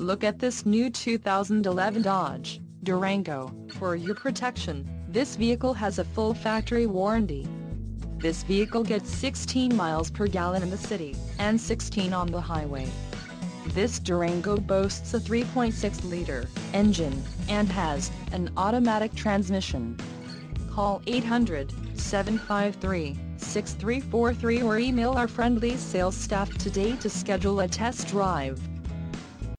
Look at this new 2011 Dodge Durango. For your protection, this vehicle has a full factory warranty. This vehicle gets 16 miles per gallon in the city, and 16 on the highway. This Durango boasts a 3.6-liter engine, and has an automatic transmission. Call 800-753-6343 or email our friendly sales staff today to schedule a test drive.